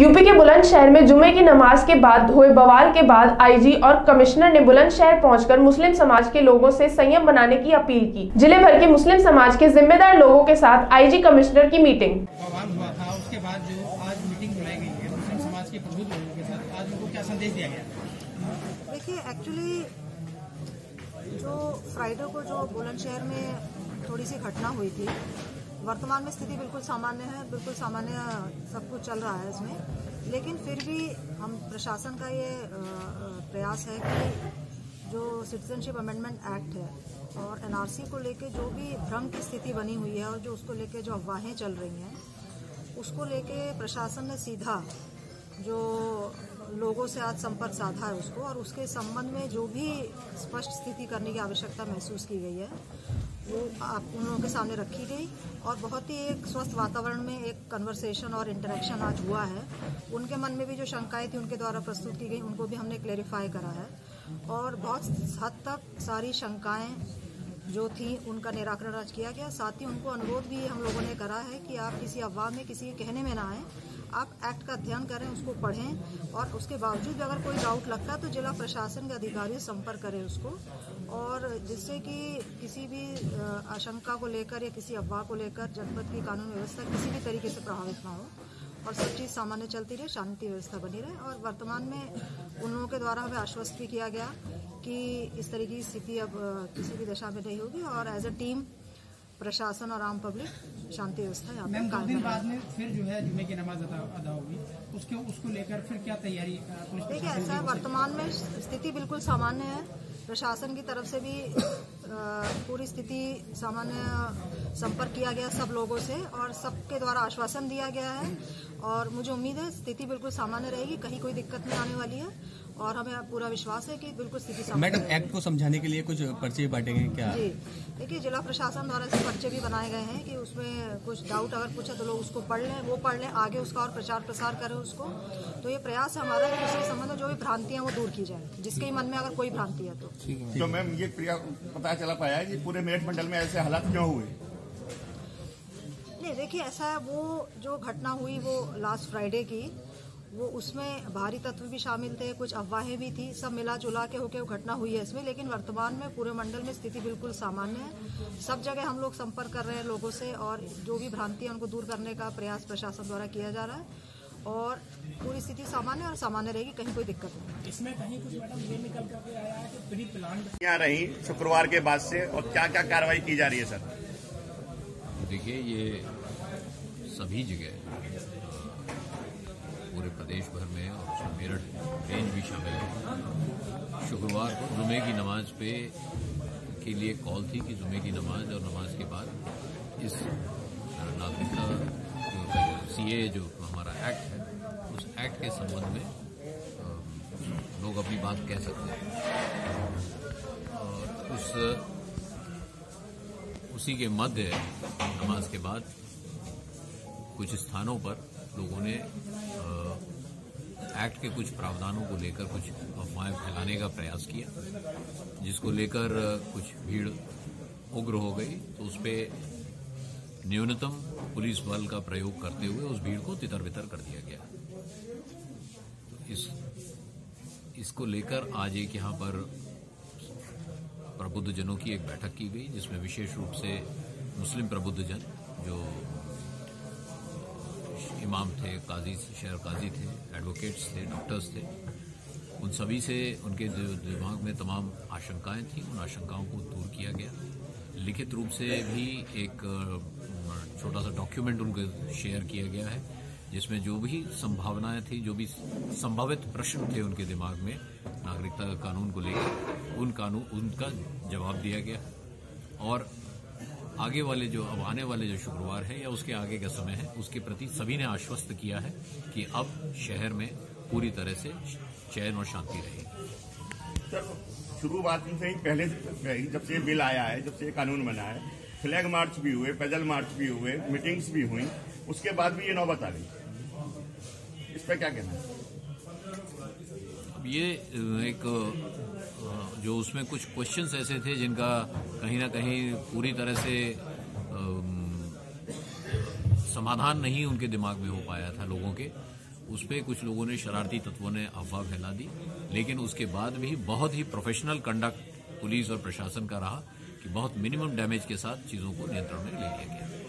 UP के बुलंदशहर में जुमे की नमाज़ के बाद हुए बवाल के बाद आईजी और कमिश्नर ने बुलंदशहर पहुंचकर मुस्लिम समाज के लोगों से संयम बनाने की अपील की। ज़िले भर के मुस्लिम समाज के जिम्मेदार लोगों के साथ आईजी कमिश्नर की मीटिंग। बवाल हुआ था उसके बाद जो आज मीटिंग बुलाई गई है मुस्लिम समाज के प्रबुद्ध लोगों के साथ। आज उनको क्या संदेश दिया गया? देखिए एक्चुअली जो फ्राइडे को जो बुलंदशहर में थोड़ी सी घटना हुई थी वर्तमान में स्थिति बिल्कुल सामान्य है, बिल्कुल सामान्य सब कुछ चल रहा है इसमें। लेकिन फिर भी हम प्रशासन का ये प्रयास है कि जो सिटीजनशिप अमेंडमेंट एक्ट है और एनआरसी को लेके जो भी भ्रम की स्थिति बनी हुई है और जो उसको लेके जो अफवाहें चल रही हैं, उसको लेके प्रशासन ने सीधा जो लोगों से आज संपर्क साधा है उसको और उसके संबंध में जो भी स्पष्ट स्थिति करने की आवश्यकता महसूस की गई है वो आप उन लोगों के सामने रखी गई और बहुत ही एक स्वस्थ वातावरण में एक कन्वर्सेशन और इंटरेक्शन आज हुआ है। उनके मन में भी जो शंकाएँ थी, उनके द्वारा प्रस्तुत की गई, उनको भी हमने क्लेरिफाई करा है। और बहुत हद तक सारी शंकाएँ जो थी, उनका निराकरण आज किया गया। साथ ही उनको अनुरोध भी हम लोगों ने करा है कि आप किसी अफवाह में, किसी के कहने में ना आए। आप एक्ट का अध्ययन करें, उसको पढ़ें और उसके बावजूद भी अगर कोई डाउट लगता है तो जिला प्रशासन के अधिकारी संपर्क करें उसको। और जिससे कि किसी भी आशंका को लेकर या किसी अफवाह को लेकर, जनपद की कानून व्यवस्था किसी भी तरीके से प्रभावित ना हो। और सब चीज़ सामान्य चलती रहे, शांति व्यवस्था बनी रहे। और वर्तमान में उन लोगों के द्वारा हमें आश्वस्त भी किया गया कि इस तरह की स्थिति अब किसी भी दशा में नहीं होगी और एज ए टीम प्रशासन और आम पब्लिक शांति व्यवस्था यहाँ मैम कल दो दिन बाद में फिर जो है जुमे की नमाज़ अदा होगी उसके उसको लेकर फिर क्या तैयारी देखिए ऐसा है? वर्तमान में स्थिति बिल्कुल सामान्य है प्रशासन की तरफ़ से भी पूरी स्थिति सामान्य संपर्क किया गया सब लोगों से और सबके द्वारा आश्वासन दिया गया है। और मुझे उम्मीद है स्थिति बिल्कुल सामान्य रहेगी कहीं कोई दिक्कत नहीं आने वाली है। और हमें पूरा विश्वास है कि बिल्कुल स्थिति सामान्य मैडम एक्ट को समझाने के लिए कुछ पर्चे बांटे गए क्या? जी। देखिए जिला प्रशासन द्वारा ऐसे पर्चे भी बनाए गए हैं कि उसमें कुछ डाउट अगर पूछे तो लोग उसको पढ़ लें वो पढ़ लें आगे उसका और प्रचार प्रसार करें उसको। तो ये प्रयास है हमारा कि उसके संबंध में जो भी भ्रांतियाँ वो दूर की जाए जिसके मन में अगर कोई भ्रांति है तो। तो मैम ये प्रिया पता चला पाया कि पूरे मेरठ मंडल में ऐसे हालात क्यों हुए? नहीं, देखिए, ऐसा है, वो जो घटना हुई वो लास्ट फ्राइडे की, वो उसमें भारी तत्व भी शामिल थे, कुछ अफवाहें भी थी, सब मिला जुला के होके वो घटना हुई है इसमें, लेकिन वर्तमान में पूरे मंडल में स्थिति बिल्कुल सामान्य है। सब जगह हम लोग संपर्क कर रहे हैं लोगों से और जो भी भ्रांति है उनको दूर करने का प्रयास प्रशासन द्वारा किया जा रहा है। और पूरी स्थिति सामान्य और सामान्य रहेगी कहीं कोई दिक्कत नहीं। इसमें कहीं कुछ मैडम ये निकल करके आया है कि प्री प्लान यहाँ रही शुक्रवार के बाद से और क्या क्या कार्रवाई की जा रही है सर? देखिए ये सभी जगह पूरे प्रदेश भर में और उसमें मेरठ रेंज भी शामिल है। शुक्रवार को जुमे की नमाज़ पे के लिए कॉल थी कि जुमे की नमाज़ और नमाज़ के बाद इस नागरिकता सीए जो हमारा एक्ट है, उस एक्ट के संबंध में लोग अपनी बात कह सकते हैं। और उस, उसी के मध्य नमाज़ के बाद कुछ स्थानों पर लोगों ने एक्ट के कुछ प्रावधानों को लेकर कुछ अफवाहें फैलाने का प्रयास किया, जिसको लेकर कुछ भीड़ उग्र हो गई। तो उस पर न्यूनतम पुलिस बल का प्रयोग करते हुए उस भीड़ को तितर बितर कर दिया गया। तो इस, इसको लेकर आज एक यहाँ पर प्रबुद्ध जनों की एक बैठक की गई, जिसमें विशेष रूप से मुस्लिम प्रबुद्ध जन जो इमाम थे, काजी, शहर काजी थे एडवोकेट्स थे डॉक्टर्स थे, उन सभी से उनके दिमाग में तमाम आशंकाएँ थी। उन आशंकाओं को दूर किया गया। लिखित रूप से भी एक छोटा सा डॉक्यूमेंट उनको शेयर किया गया है, जिसमें जो भी संभावनाएँ थी, जो भी संभावित प्रश्न थे उनके दिमाग में, नागरिकता कानून को लेकर, उन कानून उनका जवाब दिया गया। और आगे वाले जो, अब आने वाले जो शुक्रवार है या उसके आगे का समय है, उसके प्रति सभी ने आश्वस्त किया है कि अब शहर में पूरी तरह से चैन और शांति रहेगी। शुरुआत से ही पहले जब से बिल आया है, जब से कानून बना है फ्लैग मार्च भी हुए, पैदल मार्च भी हुए, मीटिंग्स भी हुई, उसके बाद भी ये नौबत आ गई। इस पर क्या कहना है? ये एक जो उसमें कुछ क्वेश्चंस ऐसे थे जिनका कहीं ना कहीं पूरी तरह से समाधान नहीं उनके दिमाग में हो पाया था लोगों के, उस पर कुछ लोगों ने शरारती तत्वों ने अफवाह फैला दी। लेकिन उसके बाद भी बहुत ही प्रोफेशनल कंडक्ट पुलिस और प्रशासन का रहा। कि बहुत मिनिमम डैमेज के साथ चीज़ों को नियंत्रण में ले लिया गया।